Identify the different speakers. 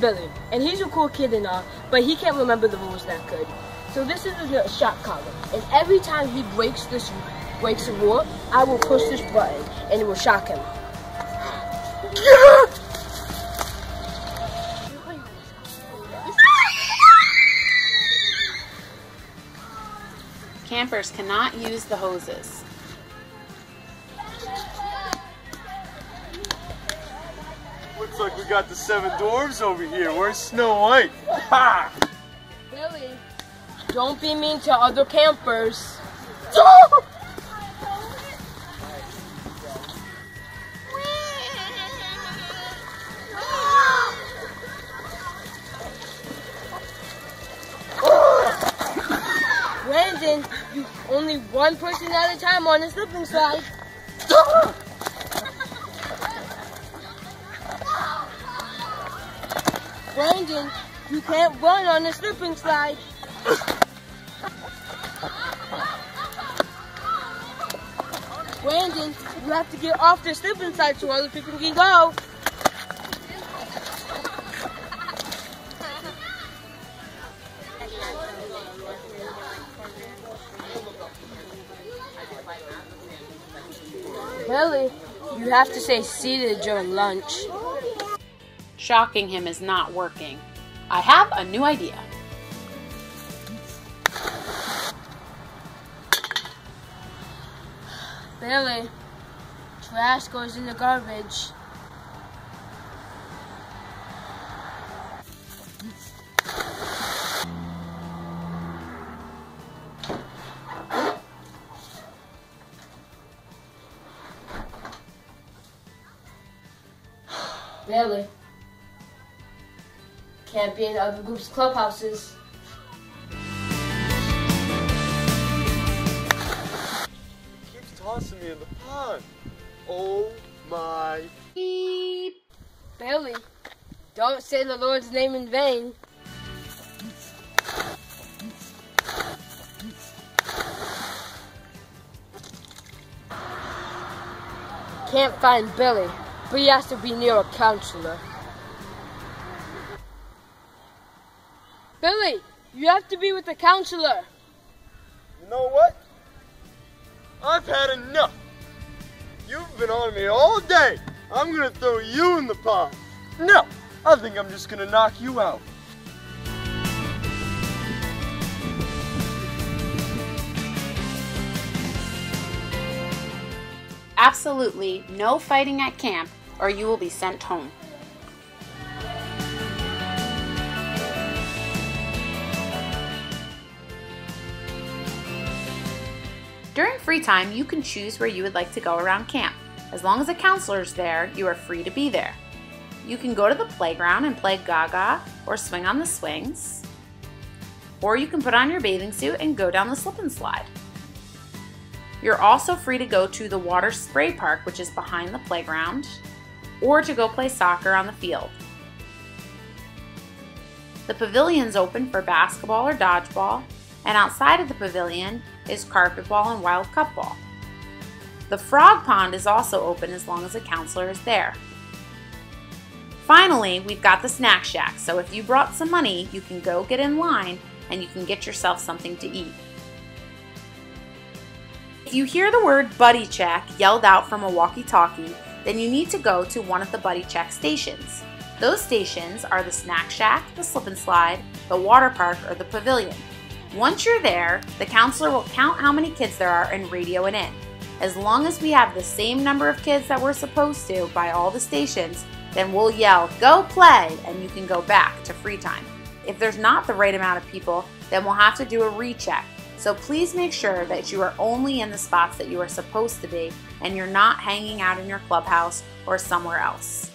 Speaker 1: Billy, and he's a cool kid and all, but he can't remember the rules that good. So this is a shock collar, and every time he breaks this breaks a rule, I will push this button, and it will shock him.
Speaker 2: Campers cannot use the hoses.
Speaker 3: Like we got the seven dwarves over here. Where's Snow White? Ha!
Speaker 1: Billy, don't be mean to other campers. Brandon, you only one person at a time on the slipping slide. Brandon, you can't run on the slipping slide. Brandon, you have to get off the slipping slide so other people can go. Billy, you have to stay seated during lunch.
Speaker 2: Shocking him is not working. I have a new idea.
Speaker 1: Billy, trash goes in the garbage. Billy. Can't be in other groups' clubhouses.
Speaker 3: Keeps tossing me in the pond. Oh my.
Speaker 2: Beep.
Speaker 1: Billy, don't say the Lord's name in vain. Can't find Billy, but he has to be near a counselor. Billy, you have to be with the counselor.
Speaker 3: You know what? I've had enough. You've been on me all day. I'm gonna throw you in the pond. No, I think I'm just gonna knock you out.
Speaker 2: Absolutely no fighting at camp or you will be sent home. During free time, you can choose where you would like to go around camp. As long as a counselor is there, you are free to be there. You can go to the playground and play gaga or swing on the swings. Or you can put on your bathing suit and go down the slip and slide. You're also free to go to the water spray park, which is behind the playground, or to go play soccer on the field. The pavilion's open for basketball or dodgeball, and outside of the pavilion is carpet ball and wild cup ball. The frog pond is also open as long as a counselor is there. Finally, we've got the snack shack, so if you brought some money, you can go get in line and you can get yourself something to eat. If you hear the word buddy check yelled out from a walkie-talkie, then you need to go to one of the buddy check stations. Those stations are the snack shack, the slip and slide, the water park, or the pavilion. Once you're there, the counselor will count how many kids there are and radio it in. As long as we have the same number of kids that we're supposed to by all the stations, then we'll yell, go play, and you can go back to free time. If there's not the right amount of people, then we'll have to do a recheck. So please make sure that you are only in the spots that you are supposed to be and you're not hanging out in your clubhouse or somewhere else.